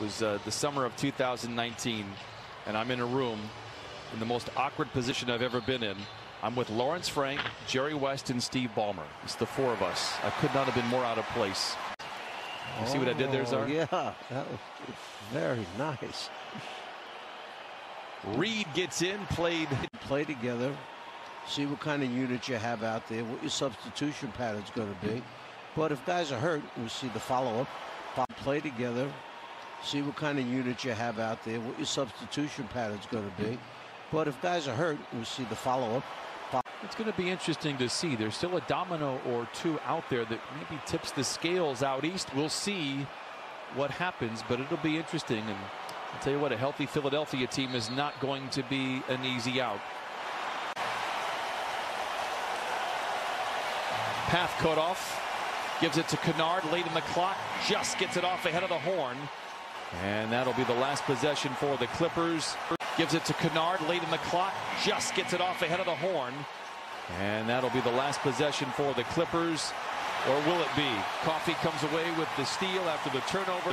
It was uh, the summer of 2019, and I'm in a room in the most awkward position I've ever been in. I'm with Lawrence Frank, Jerry West, and Steve Ballmer. It's the four of us. I could not have been more out of place. You see what I did there, Czar? Oh, Yeah, that was very nice. Reed gets in, played. Play together, see what kind of unit you have out there, what your substitution pattern's going to be. But if guys are hurt, we see the follow-up. Play together, see what kind of unit you have out there, what your substitution pattern's going to be. But if guys are hurt, we see the follow-up. It's going to be interesting to see. There's still a domino or two out there that maybe tips the scales out east. We'll see what happens, but it'll be interesting. And I'll tell you what, a healthy Philadelphia team is not going to be an easy out. Path cut off. Gives it to Kennard late in the clock. Just gets it off ahead of the horn. And that'll be the last possession for the Clippers. Gives it to Kennard late in the clock. Just gets it off ahead of the horn. And that'll be the last possession for the Clippers. Or will it be? Coffey comes away with the steal after the turnover.